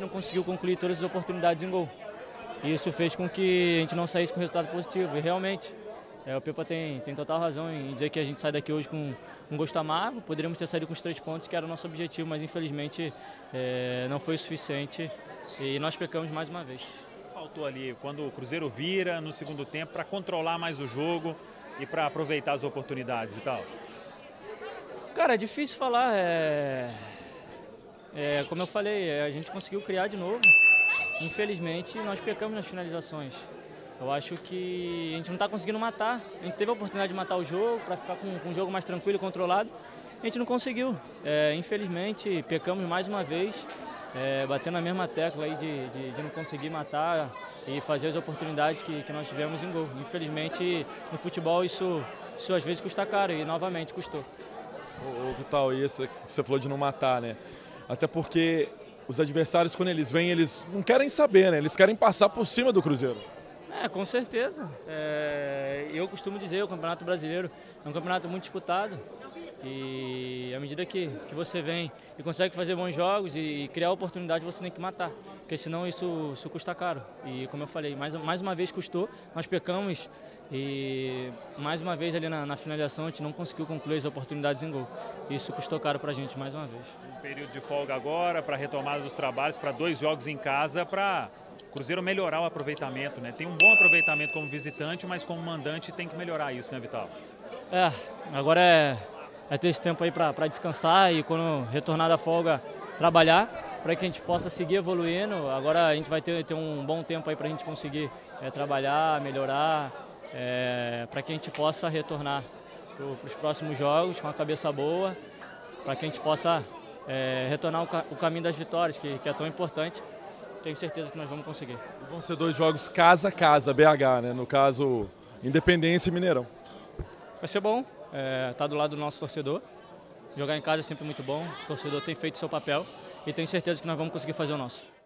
não conseguiu concluir todas as oportunidades em gol. E isso fez com que a gente não saísse com resultado positivo. E realmente, é, o Pepa tem, tem total razão em dizer que a gente sai daqui hoje com um gosto amargo. Poderíamos ter saído com os três pontos, que era o nosso objetivo, mas infelizmente é, não foi o suficiente e nós pecamos mais uma vez. Faltou ali quando o Cruzeiro vira no segundo tempo para controlar mais o jogo e para aproveitar as oportunidades, Vital? Cara, é difícil falar. É... É, como eu falei, é, a gente conseguiu criar de novo. Infelizmente, nós pecamos nas finalizações. Eu acho que a gente não está conseguindo matar. A gente teve a oportunidade de matar o jogo para ficar com, com um jogo mais tranquilo e controlado. A gente não conseguiu. É, infelizmente, pecamos mais uma vez, é, batendo na mesma tecla aí de, de, de, não conseguir matar e fazer as oportunidades que, que nós tivemos em gol. Infelizmente, no futebol, isso, isso às vezes custa caro e novamente custou. Ô, Vital, e esse, você falou de não matar, né? Até porque os adversários, quando eles vêm, eles não querem saber, né? Eles querem passar por cima do Cruzeiro. É, com certeza. É, eu costumo dizer, o Campeonato Brasileiro é um campeonato muito disputado. E à medida que, que você vem e consegue fazer bons jogos e, criar oportunidade, você tem que matar. Porque senão isso, isso custa caro. E como eu falei, mais, mais uma vez custou. Nós pecamos e mais uma vez ali na, na, finalização a gente não conseguiu concluir as oportunidades em gol. Isso custou caro para a gente mais uma vez. Um período de folga agora para retomada dos trabalhos, para dois jogos em casa, para Cruzeiro melhorar o aproveitamento, né? Tem um bom aproveitamento como visitante, mas como mandante tem que melhorar isso, né, Vital? É, agora é, é ter esse tempo aí para descansar e quando retornar da folga trabalhar para que a gente possa seguir evoluindo. Agora a gente vai ter, ter um bom tempo aí para a gente conseguir é, trabalhar, melhorar é, para que a gente possa retornar para os próximos jogos com a cabeça boa, para que a gente possa é, retornar o, o, caminho das vitórias, que, que, é tão importante. Tenho certeza que nós vamos conseguir. Vão ser dois jogos casa a casa, BH, né? no caso Independência e Mineirão. Vai ser bom, é, tá do lado do nosso torcedor. Jogar em casa é sempre muito bom, o torcedor tem feito seu papel e tenho certeza que nós vamos conseguir fazer o nosso.